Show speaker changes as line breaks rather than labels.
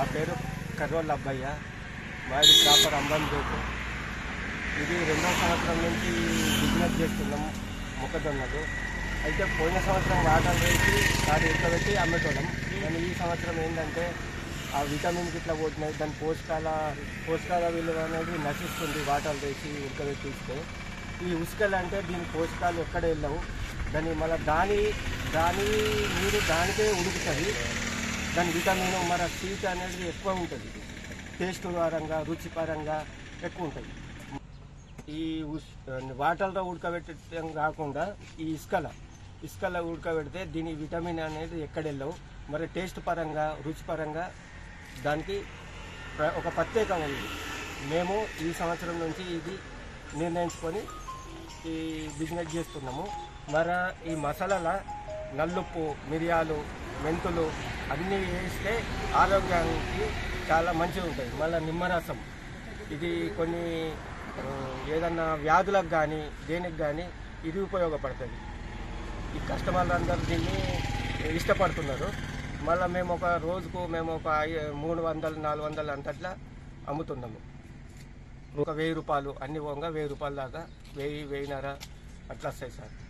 నా పేరు కర్రోల్ అబ్బయ్య. మాది ప్రాపర్ అంబంజోకు ఇది రెండో సంవత్సరం నుంచి బిజినెస్ చేస్తున్నాం మొక్కజొన్నలు. అయితే పోయిన సంవత్సరం వాటర్ వేసి దాని ఉడకబెట్టి అమ్మేటోళ్ళం. కానీ ఈ సంవత్సరం ఏంటంటే ఆ విటమిన్కి ఇట్లా పోతున్నాయి. దాని పోషకాల పోషకాల విలువ అనేది నశిస్తుంది వాటర్ వేసి ఉడకబెట్టి ఇస్తే. ఈ ఉసుకలు అంటే దీని పోషకాలు ఎక్కడ వెళ్ళవు. దాని మళ్ళీ దాని దాని మీరు దానికే ఉడుకుతుంది దాని విటమిన్ మన స్వీట్ అనేది ఎక్కువ ఉంటుంది. టేస్ట్ పరంగా రుచి పరంగా ఎక్కువ ఉంటుంది. ఈ వాటర్లో ఉడకబెట్టడం కాకుండా ఈ ఇసుకల ఇసుకల ఉడకబెడితే దీని విటమిన్ అనేది ఎక్కడెళ్ళవు మరి టేస్ట్ పరంగా రుచి పరంగా దానికి ప్ర- ఒక ప్రత్యేకం ఉంది. మేము ఈ సంవత్సరం నుంచి ఇది నిర్ణయించుకొని ఈ బిజినెస్ చేస్తున్నాము. మరి ఈ మసాలాల నల్లుప్పు మిరియాలు మెంతులు అన్నీ వేస్తే ఆరోగ్యానికి చాలా మంచిగా ఉంటుంది మళ్ళీ నిమ్మరసం. ఇది కొన్ని ఏదన్నా వ్యాధులకు కానీ దేనికి కానీ ఇది ఉపయోగపడుతుంది. ఈ కస్టమర్లు అందరూ దీన్ని ఇష్టపడుతున్నారు. మళ్ళీ మేము ఒక రోజుకు మేము ఒక ఐ- మూడు వందలు నాలుగు వందలు అంతట్లా అమ్ముతున్నాము. ఒక వెయ్యి రూపాయలు అన్ని పోగా వెయ్యి రూపాయల దాకా వెయ్యి వెయ్యిన్నర అట్లా వస్తాయి సార్.